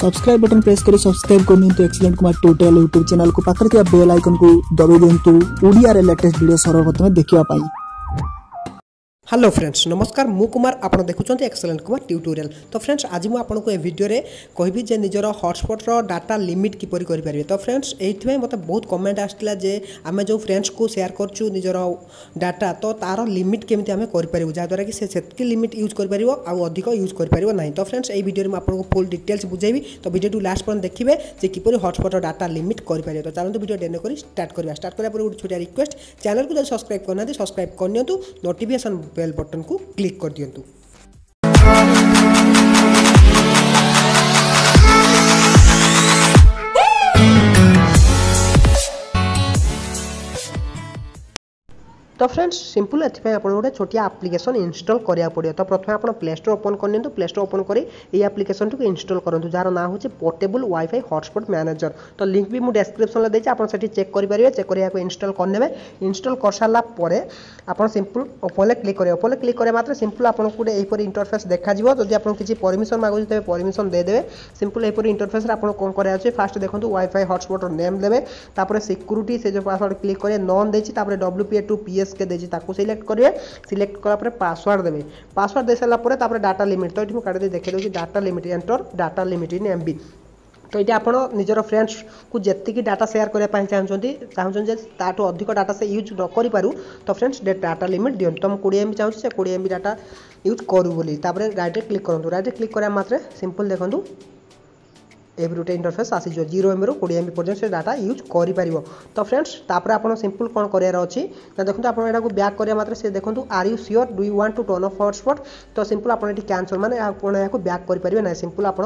subscribe button press कर subscribe कर तो excellent Kumar tutorial YouTube channel को पाखे बेल आइकन को दबाई दिंतु ओडिया लेटेस्ट भिड सर्वप्रथमे देखा হ্যালো ফ্রেন্ডস নমস্কার মু কুমার আপনার দেখুম এক্সেলেন্ট কুমার টিউটোরিয়াল তো ফ্রেন্ডস আজ মু আপনার এই ভিডিওরে কবি যে নিজের হটস্পটর ডাটা লিমিট কিপর করে পারবে তো ফ্রেন্ডস এইপাই মতো বহু কমেন্ট আসছিল যে আমি যে ফ্রেন্ডসু সেয়ার করছু নিজের ডাটা তো তার লিমিট কেমি আমি করে পারু যাদ্বারা কি সে সেতকি লিমিট ইউজ করে পার আধিক ইউজ করে পার না তো ফ্রেন্ডস এই ভিডিওরে আপনার ফুল ডিটেলস বুঝাইবি তো ভিডিওটি লাস্ট পর্যন্ত দেখবে যে কিপর হটস্পটর ডাটা লিমিট করে পার তো চালু ভিডিও ডেনে করে স্টার্ট করা স্টার্ট করা পরে গোটে ছোটিয়া রিকোয়েস্ট চ্যানেলকে যদি সবসক্রাইব করনা সবসক্রাইব করে নিও নোটিফিকেসন ବେଲ୍ ବଟନ୍କୁ କ୍ଲିକ୍ କରିଦିଅନ୍ତୁ তো ଫ୍ରେଣ୍ଡସ୍ ସିମ୍ପଲ୍ ଏଥିପାଇଁ ଆପଣ ଗୋଟେ ଛୋଟିଆ ଆପ୍ଲିକେସନ୍ ଇନଷ୍ଟଲ୍ କରିବାକୁ ପଡ଼ିବ ତ ପ୍ରଥମେ ଆପଣ ପ୍ଲେ ଷ୍ଟୋର୍ ଓପନ୍ କରିନିଅନ୍ତୁ ପ୍ଲେ ଷ୍ଟୋର୍ ଓପନ୍ କରି ଏଇ ଆପ୍ଲିକେସନ୍ଟିକୁ ଇନଷ୍ଟଲ୍ କରନ୍ତୁ ଯାହାର ନାଁ ହେଉଛି ପୋର୍ଟେବୁଲ୍ ୱାଇଫାଇ ହଟ୍ସ୍ପଟ୍ ମ୍ୟାନେଜର ତ ଲିଙ୍କ୍ ବି ମୁଁ ଡେସ୍କ୍ରିପ୍ସନ୍ରେ ଦେଇଛି ଆପଣ ସେଠି ଚେକ୍ କରିପାରିବେ ଚେକ୍ କରି ଏହାକୁ ଇନଷ୍ଟଲ୍ କରିନେବେ ଇନଷ୍ଟଲ୍ କରିସାରିଲା ପରେ ଆପଣ ସିମ୍ପଲ୍ ଓପନ୍ରେ କ୍ଲିକ୍ କରିବେ ଓପନ୍ରେ କ୍ଲିକ୍ କରିବା ମାତ୍ରେ ସିମ୍ପଲ୍ ଆପଣଙ୍କୁ ଗୋଟେ ଏହିପରି ଇଣ୍ଟରଫେସ୍ ଦେଖାଯିବ ଯଦି ଆପଣଙ୍କୁ କିଛି ପରମିସନ୍ ମାଗୁଛି ତେବେ ପରମିସନ୍ ଦେଇଦେବେ ସିମ୍ପଲ୍ ଏହିପରି ଇଣ୍ଟରଫେସ୍ରେ ଆପଣ କ'ଣ କରାଯାଉଛି ଫାର୍ଷ୍ଟ ଦେଖନ୍ତୁ ୱାଇଫାଇ ହଟ୍ସ୍ପଟ୍ର ନେମ୍ ଦେବେ ତାପରେ ସିକ୍ୟୁରିଟି ସେ ଯେଉଁ ପାସୱାର୍ଡ଼ କ୍ଲିକ୍ କରିବେ ନନ୍ ଦେଇଛି ତାପରେ W P A two P S K ଦେଇଛି ତାକୁ ସିଲେକ୍ଟ କରିବେ ସିଲେକ୍ଟ କଲା ପରେ ପାସୱାର୍ଡ଼ ଦେବେ ପାସୱାର୍ଡ଼ ଦେଇସାରିଲା ପରେ ତାପରେ ଡାଟା ଲିମିଟ୍ ତ ଏଠି ମୁଁ କାଢ଼ି ଦେଇ ଦେଖାଇ ଦେଉଛି data limit enter data limit in M B ତ ଏଇଟା ଆପଣ ନିଜର ଫ୍ରେଣ୍ଡସ୍କୁ ଯେତିକି ଡାଟା ସେୟାର କରିବା ପାଇଁ ଚାହୁଁଛନ୍ତି ଚାହୁଁଛନ୍ତି ଯେ ତାଠୁ ଅଧିକ ଡାଟା ସେ ୟୁଜ୍ ନ କରିପାରୁ ତ ଫ୍ରେଣ୍ଡସ୍ ଡାଟା ଲିମିଟ୍ ଦିଅନ୍ତୁ ତ ମୁଁ କୋଡ଼ିଏ ଏମ୍ ବି ଚାହୁଁଛି ସେ କୋଡ଼ିଏ ଏମ୍ ବି ଡାଟା ୟୁଜ୍ କରୁ ବୋଲି ତାପରେ ରାଇଟ୍ରେ କ୍ଲିକ୍ କରନ୍ତୁ ରାଇଟ୍ରେ କ୍ଲିକ୍ କରିବା ମାତ୍ରେ ସିମ୍ପଲ୍ ଦେଖନ୍ତୁ ଏବେ ଗୋଟେ ଇଣ୍ଟରଫେସ୍ ଆସିଯିବ ଜିରୋ ଏମ୍ରୁ କୋଡ଼ିଏ ଏମ୍ ପର୍ଯ୍ୟନ୍ତ ସେ ଡାଟା ୟୁଜ୍ କରିପାରିବ ତ ଫ୍ରେଣ୍ଡସ୍ ତାପରେ ଆପଣ ସିମ୍ପଲ୍ କ'ଣ କରିବାର ଅଛି ନା ଦେଖନ୍ତୁ ଆପଣ ଏଟାକୁ ବ୍ୟାକ୍ କରିବା ମାତ୍ରେ ସେ ଦେଖନ୍ତୁ are you sure do you want to turn off hotspot ତ ସିମ୍ପଲ୍ ଆପଣ ଏଠି କ୍ୟାନସଲ୍ ମାନେ ଆପଣ ଏହାକୁ ବ୍ୟାକ୍ କରିପାରିବେ ନାହିଁ ସିମ୍ପଲ୍ ଆପଣ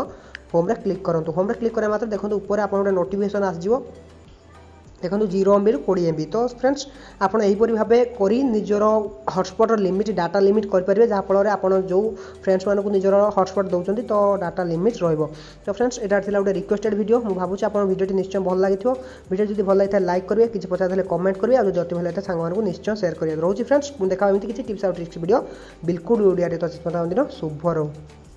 ହୋମ୍ରେ କ୍ଲିକ୍ କରନ୍ତୁ ହୋମ୍ରେ କ୍ଲିକ୍ କରିବା ମାତ୍ରେ ଦେଖନ୍ତୁ ଉପରେ ଆପଣ ଗୋଟେ ନୋଟିଫିକେସନ୍ ଆସିଯିବ ଦେଖନ୍ତୁ ଜିରୋ ଏମ୍ବିରୁ କୋଡ଼ିଏ ଏମ୍ବି ତ ଫ୍ରେଣ୍ଡସ୍ ଆପଣ ଏହିପରି ଭାବେ କରି ନିଜର ହଟସ୍ପଟ୍ର ଲିମିଟ୍ ଡାଟା ଲିମିଟ୍ କରିପାରିବେ ଯାହାଫଳରେ ଆପଣ ଯେଉଁ ଫ୍ରେଣ୍ଡସ୍ମାନଙ୍କୁ ନିଜର ହଟସ୍ପଟ୍ ଦେଉଛନ୍ତି ତ ଡାଟା ଲିମିଟ୍ ରହିବ ତ ଫ୍ରେଣ୍ଡସ୍ ଏଇଟା ଥିଲା ଗୋଟେ ରିକ୍ୱେଷ୍ଟେଡ଼ ଭିଡ଼ିଓ ମୁଁ ଭାବୁଛି ଆପଣ ଭିଡ଼ିଓଟି ନିଶ୍ଚୟ ଭଲ ଲାଗିଥିବ ଭିଡ଼ିଓ ଯଦି ଭଲ ଲାଗିଥାଏ ଲାଇକ୍ କରିବେ କିଛି ପଚାରିଥିଲେ କମେଣ୍ଟ କରିବେ ଆଉ ଯଦି ଭଲ ଲାଗିଥାଏ ସାଙ୍ଗମାନଙ୍କୁ ନିଶ୍ଚୟ ସେୟାର କରିବେ ରହୁଛି ଫ୍ରେଣ୍ଡସ୍ ମୁଁ ଦେଖା ଏମିତି କିଛି ଟିପ୍ସ ଆଉ ଟ୍ରିକ୍ସ ଭିଡ଼ିଓ ବିଲକୁଲ ଓଡ଼ିଆରେ ତ ଦିନ ଶୁଭ ରହୁ